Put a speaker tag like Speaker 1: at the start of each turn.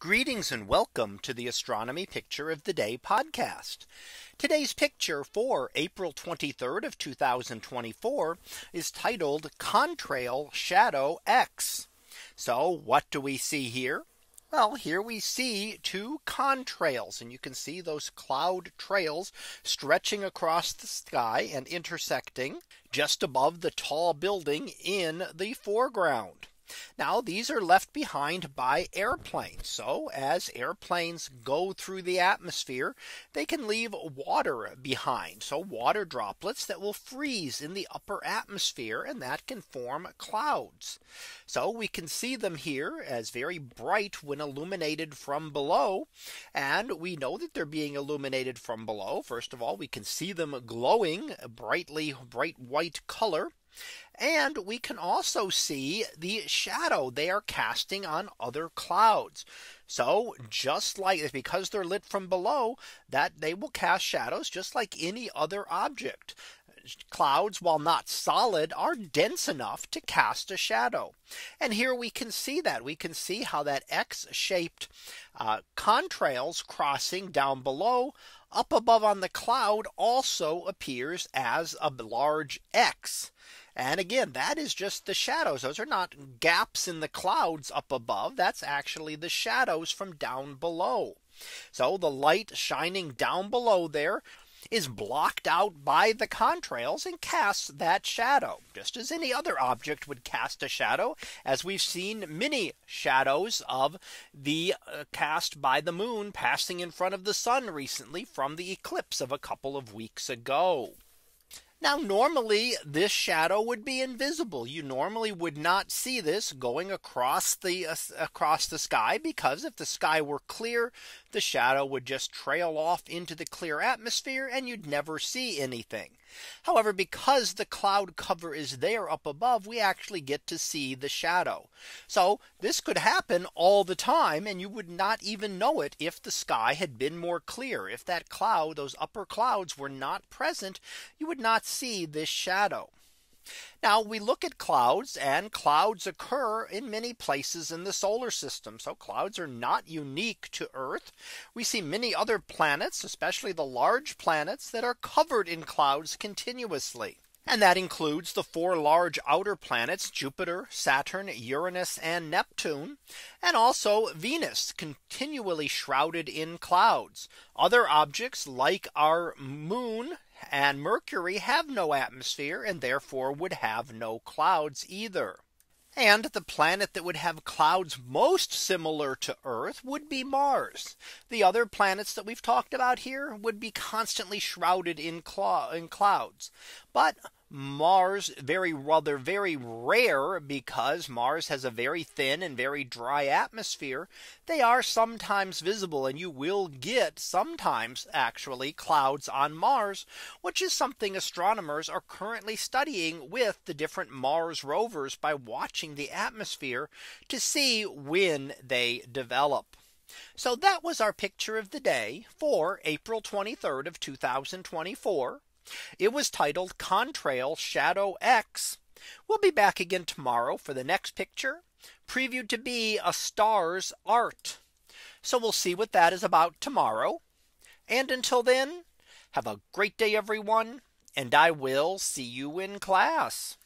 Speaker 1: Greetings and welcome to the Astronomy Picture of the Day podcast. Today's picture for April 23rd of 2024 is titled Contrail Shadow X. So what do we see here? Well, here we see two contrails and you can see those cloud trails stretching across the sky and intersecting just above the tall building in the foreground. Now these are left behind by airplanes. So as airplanes go through the atmosphere, they can leave water behind. So water droplets that will freeze in the upper atmosphere and that can form clouds. So we can see them here as very bright when illuminated from below. And we know that they're being illuminated from below. First of all, we can see them glowing brightly bright white color. And we can also see the shadow they are casting on other clouds. So just like because they're lit from below that they will cast shadows just like any other object. Clouds, while not solid, are dense enough to cast a shadow. And here we can see that we can see how that X shaped uh, contrails crossing down below up above on the cloud also appears as a large X. And again, that is just the shadows. Those are not gaps in the clouds up above. That's actually the shadows from down below. So the light shining down below there is blocked out by the contrails and casts that shadow just as any other object would cast a shadow as we've seen many shadows of the uh, cast by the moon passing in front of the sun recently from the eclipse of a couple of weeks ago. Now normally this shadow would be invisible. You normally would not see this going across the uh, across the sky because if the sky were clear, the shadow would just trail off into the clear atmosphere and you'd never see anything. However, because the cloud cover is there up above, we actually get to see the shadow. So this could happen all the time and you would not even know it if the sky had been more clear. If that cloud, those upper clouds were not present, you would not see this shadow. Now we look at clouds and clouds occur in many places in the solar system. So clouds are not unique to Earth. We see many other planets, especially the large planets that are covered in clouds continuously. And that includes the four large outer planets Jupiter, Saturn, Uranus, and Neptune, and also Venus continually shrouded in clouds. Other objects like our moon and Mercury have no atmosphere and therefore would have no clouds either. And the planet that would have clouds most similar to Earth would be Mars. The other planets that we've talked about here would be constantly shrouded in, cl in clouds. But Mars very rather very rare because Mars has a very thin and very dry atmosphere. They are sometimes visible and you will get sometimes actually clouds on Mars, which is something astronomers are currently studying with the different Mars rovers by watching the atmosphere to see when they develop. So that was our picture of the day for April 23rd of 2024. It was titled Contrail Shadow X. We'll be back again tomorrow for the next picture previewed to be a star's art. So we'll see what that is about tomorrow. And until then, have a great day, everyone. And I will see you in class.